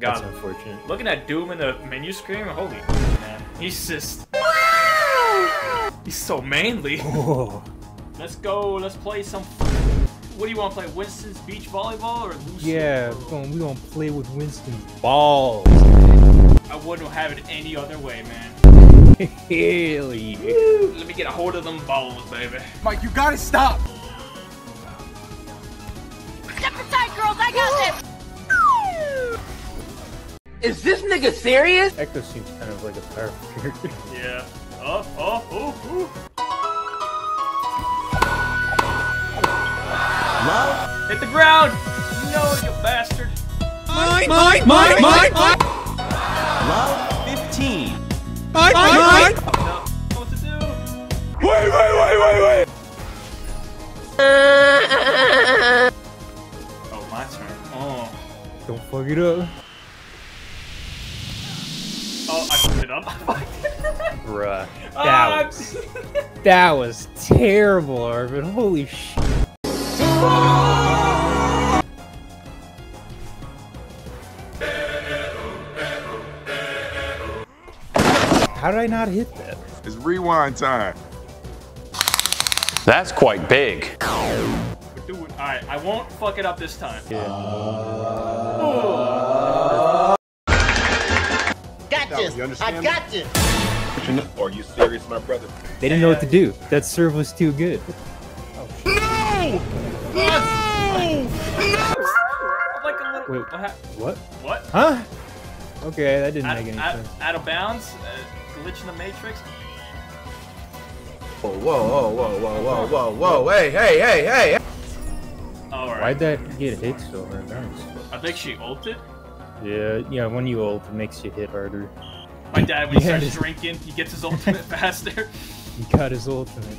God, That's unfortunate. looking at Doom in the menu screen, holy man, he's just, he's so manly. Oh, Let's go. Let's play some. What do you want to play? Winston's beach volleyball or loose? yeah, we're gonna, we're gonna play with Winston's balls. I wouldn't have it any other way, man. Hell yeah. Let me get a hold of them balls, baby. Mike, you gotta stop! Is this nigga serious? Echo seems kind of like a powerful character. Yeah. Oh, oh, oh, oh. Love. Hit the ground. No, you bastard. Mine, mine, mine, mine, mine! Love 15. Mine, mine, mine! No. What to do? Wait, wait, wait, wait, wait! Oh, my turn. Oh. Don't fuck it up. Oh, I up. Bruh. That ah, was, that was terrible, Arvin. Holy shit. How did I not hit that? It's rewind time. That's quite big. We're doing. All right, I won't fuck it up this time. Got this. you understand I got you. Are you serious, my brother? They didn't know what to do. That serve was too good. Like a little. Wait. What? hap- What? What? Huh? Okay, that didn't Out, make any out, sense. out of bounds? Uh, glitch in the matrix? Whoa, whoa, whoa, whoa, whoa, whoa, whoa, hey, hey, hey, hey! Alright. Why'd that get hit so hard? I think she ulted. Yeah, yeah, when you ult, it makes you hit harder. My dad, when he Yeah. starts drinking, he gets his ultimate faster. He got his ultimate.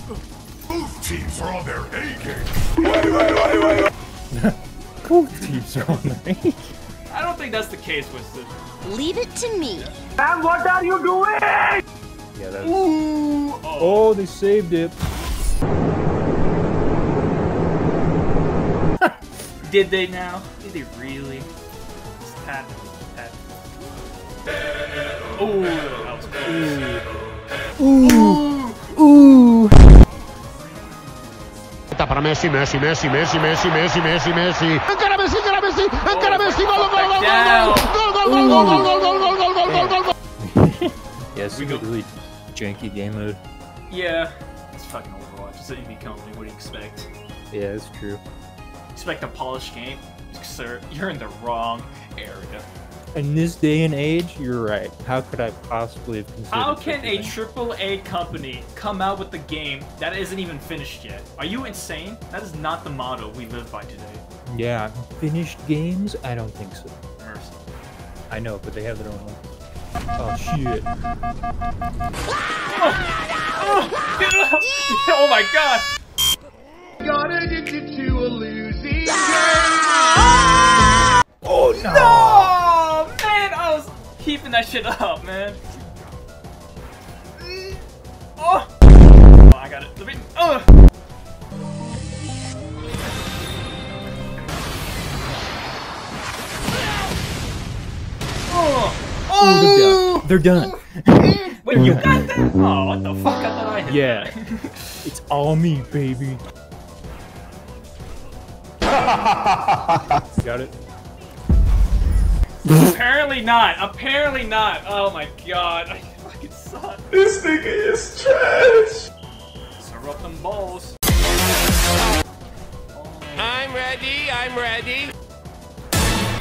Both teams are on their A game. Both teams are on the range. I don't think that's the case with this. Leave it to me. And what are you doing? Yeah, that's... Ooh! Oh. Oh, they saved it. Did they now? Did they really? Just tap, tap. Ooh, that was close. Ooh. Ooh. Para Messi, Messi, Messi, Messi, Messi, Messi, Messi, Messi. Encara Messi, encara Messi, encara Messi. Gol, gol, gol, gol, Down. gol, gol, gol, gol, gol, gol, gol, gol, gol, gol, gol, gol. Yeah, it's a go- really janky game mode. Yeah. It's fucking Overwatch. It's an indie company. What do you expect? Yeah, it's true. Expect a polished game? Sir, you're in the wrong area. In this day and age, you're right. How could I possibly have considered How can a thing? triple A company come out with a game that isn't even finished yet? Are you insane? That is not the motto we live by today. Yeah, finished games? I don't think so. Mercy. I know, but they have their own one. Oh shit. Oh! oh my god! Got addicted to a losing ah! Oh no! Oh man, I was keeping that shit up, man. Mm. Oh! oh I got it. Let me. Oh! Oh! Ooh, they're done. They're done. Wait, you got that? Oh, what the fuck? I thought I hit Yeah. It's all me, baby. Got it? Apparently not. Apparently not. Oh my god. I fucking suck. This nigga is trash. Serve up them balls. I'm ready, I'm ready.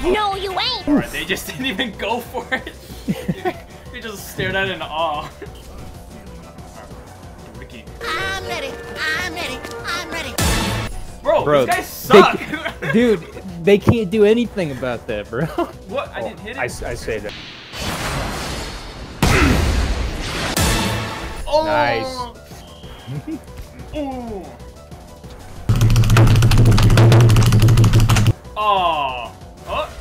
No, you ain't. Alright, they just didn't even go for it. they just stared at it in awe. Alright, do it again. I'm ready. I'm ready. I'm ready. Bro, Bro, these guys suck. ca- Dude, they can't do anything about that, bro. what? I oh, didn't hit it. I, I say that. oh. Nice. Ooh. Oh. Oh.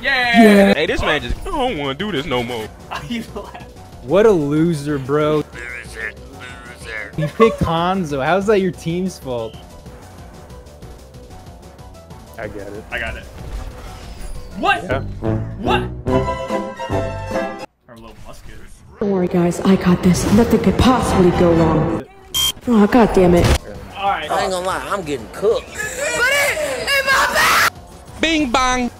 Yeah. Hey, this man just I don't want to do this no more. What a loser, bro. Loser, loser. You picked Hanzo. How's that your team's fault? I get it. I got it. What? Yeah. What? Our little. Don't worry, guys. I got this. Nothing could possibly go wrong. Oh, God damn it. All right. I ain't gonna lie. I'm getting cooked. Put it in my back! Bing bang.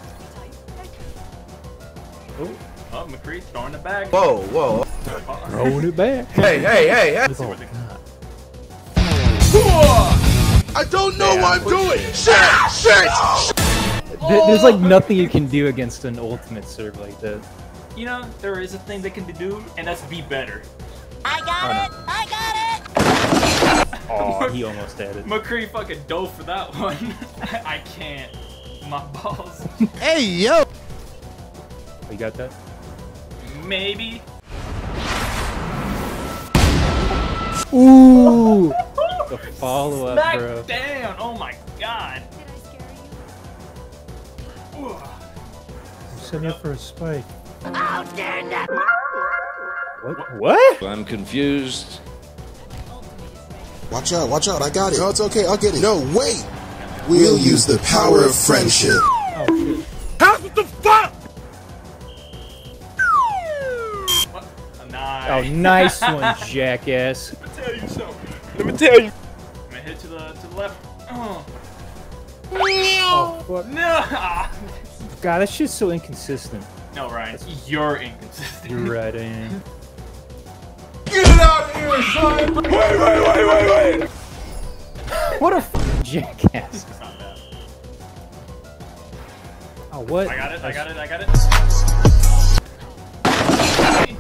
Oh, oh McCree's throwing it back. Whoa, whoa. Uh-uh. Throwing it back. hey, hey, hey, hey. Let's see what they got. I don't know what I'm doing. Shit, shit. There- There's like oh. nothing you can do against an ultimate serve like that. You know, there is a thing they can be do, and that's be better. I got it. I got it. Oh, he almost had it. McCree fucking dove for that one. I can't. My balls. Hey, yo. Oh, you got that? Maybe. Ooh! The follow up, Back bro. down. Oh my god. Ooh. Setting up for a spike. Oh, damn that. What? What? I'm confused. Watch out, watch out, I got it. No, it's okay, I'll get it. No, wait! We'll use the power of friendship. Oh shit. What? Nice. Oh, nice one, jackass. Let me tell you something. Let me tell you. The to the left. Oh. Oh. No. God, that shit's so inconsistent. No, Ryan. You're inconsistent. You're right, I am. Get out of here, son. Wait, wait, wait, wait, wait. What a f- jackass. It's not bad. Oh, what? I got it. I got it. I got it.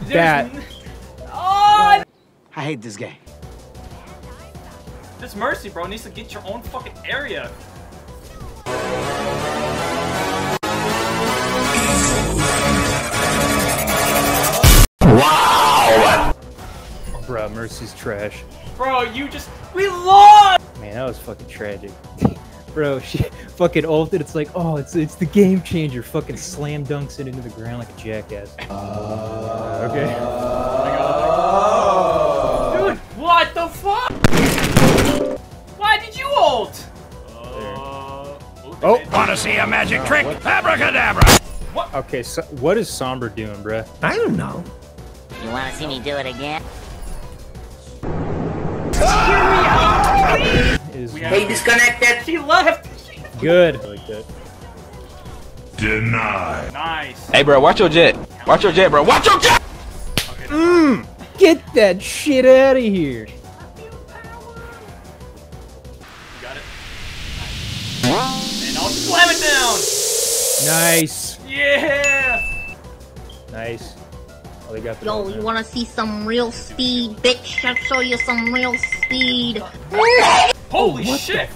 That. There's- Oh, I hate this game. This Mercy, bro, needs to get your own fucking area. Bruh, Mercy's trash. Bro, you just we lost. Man, that was fucking tragic. Bro, she fucking ulted. It's like, oh, it's it's the game changer. Fucking slam dunks it into the ground like a jackass. okay. Why did you ult? Uh, Oh, Wanna see a magic trick? Abracadabra. Okay, so what is Sombra doing, bruh? I don't know. You wanna see me do it again? Is We have- disconnected. She left. good. Like that. Denied. Nice. Hey, bro, watch your jet. Watch your jet, bro. Watch your jet. Mmm. Get that shit out of here. Nice. Yeah. Nice. Oh, they got the Yo, you wanna see some real speed, bitch? I'll show you some real speed. Holy shit.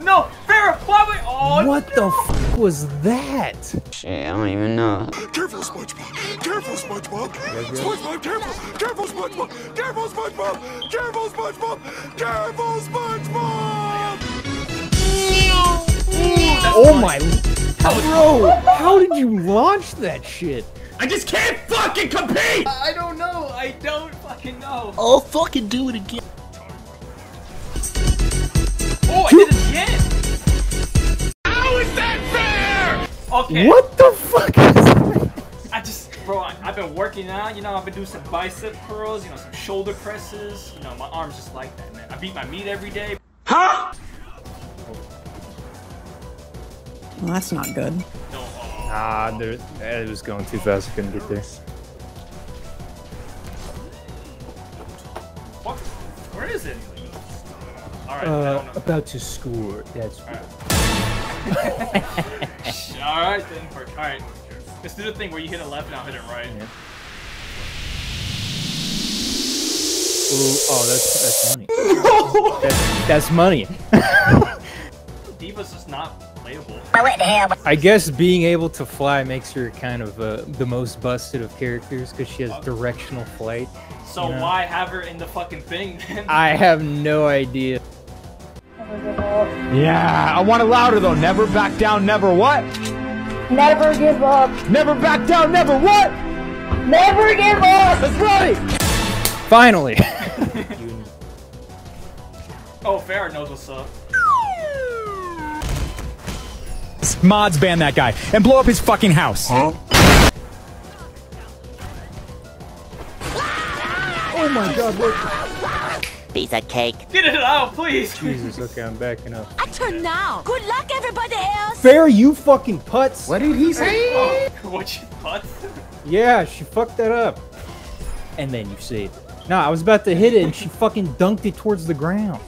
No, Pharah, why would Oh, What the f was that? Shit, I don't even know. Careful, SpongeBob. Careful, SpongeBob. SpongeBob, careful. Careful, SpongeBob. Careful, SpongeBob. Careful, SpongeBob. Careful, SpongeBob. Oh my. Bro, how did you launch that shit? I just can't fucking compete. I don't know. I don't fucking know. Oh, fucking do it again. Oh, I did it again. How is that fair? Okay. What the fuck is that? I just, bro, I, I've been working out. You know, I've been doing some bicep curls. You know, some shoulder presses. You know, my arms just like that, man. I beat my meat every day. Well, that's not good. Ah, there, it was going too fast. I couldn't get there. what? Where is it? All right. Uh, about to score. That's All right then. All right. Let's do the thing where you hit it left and I'll hit it right. Yeah. Ooh, oh, that's that's money. that's, that's money. D.Va's just not playable. I guess being able to fly makes her kind of uh, the most busted of characters because she has directional flight. So Yeah. why have her in the fucking thing then? I have no idea. Yeah, I want it louder though. Never back down, never what? Never give up. Never back down, never what? Never give up. That's right. Finally. oh, Pharah knows what's up. Mods ban that guy and blow up his fucking house. Huh? Oh my god, what? Piece of cake. Get it out, please. Jesus, okay, I'm backing up. I turn now. Good luck, everybody else. Fair, you fucking putz. What did he say? Oh, what you put? Yeah, she fucked that up. And then you saved it. No, I was about to hit it and she fucking dunked it towards the ground.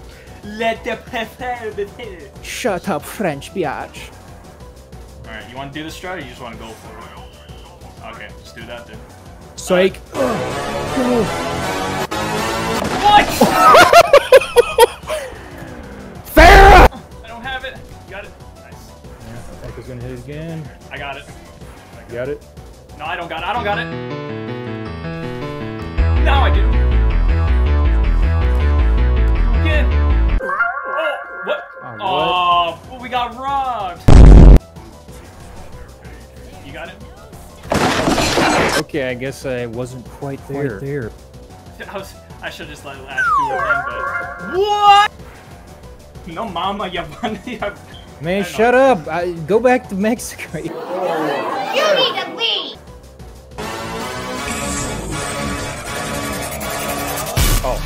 Let the pepper be here. Shut up, French biatch. Alright, you want to do the strat or you just want to go for it? Okay, let's do that then. Psych. What? Pharah! I don't have it. You got it. Nice. Yeah, Echo's gonna hit it again. I got it. You got it? No, I don't got it. I don't got it. You got it? Okay, I guess I wasn't quite there. Quite there. I, was, I should just let Ashe do it then, but... What? No, mama, you want Man, shut up! I, go back to Mexico. You need to leave! Oh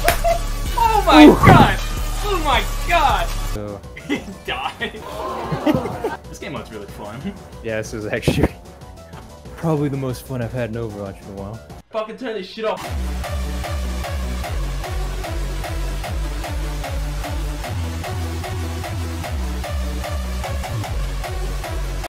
oh my god! Oh my god! So, He died. this game mode's really fun. yeah, this is actually probably the most fun I've had in Overwatch in a while. Fucking turn this shit off.